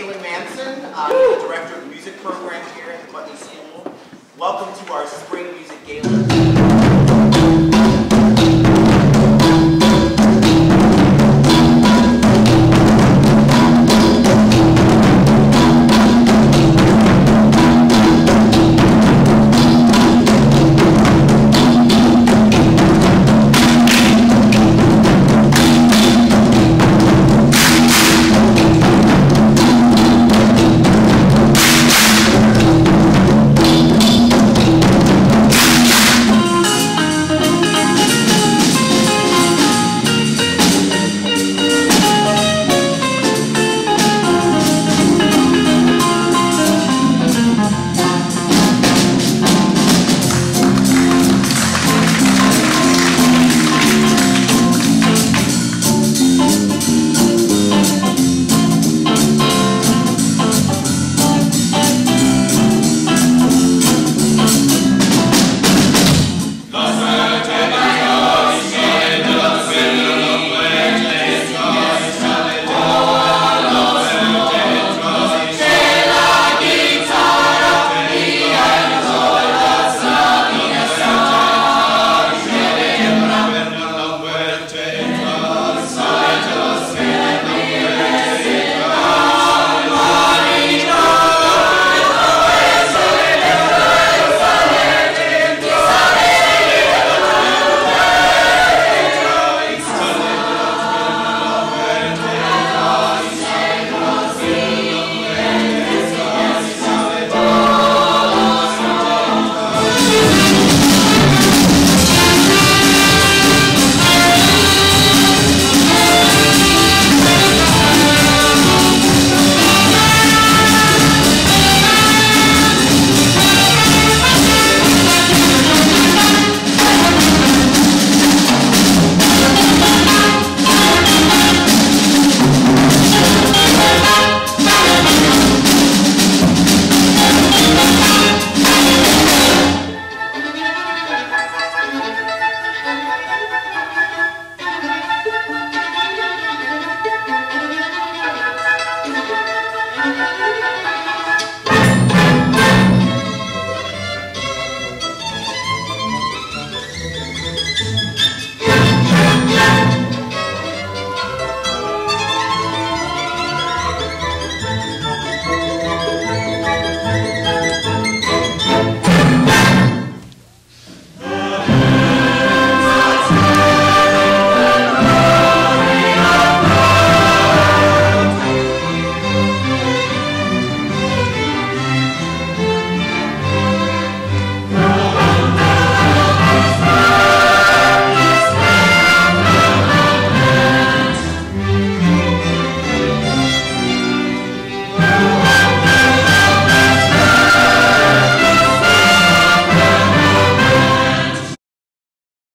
Galen Manson. I'm the Director of the Music Program here at the Putney School. Welcome to our Spring Music Gala.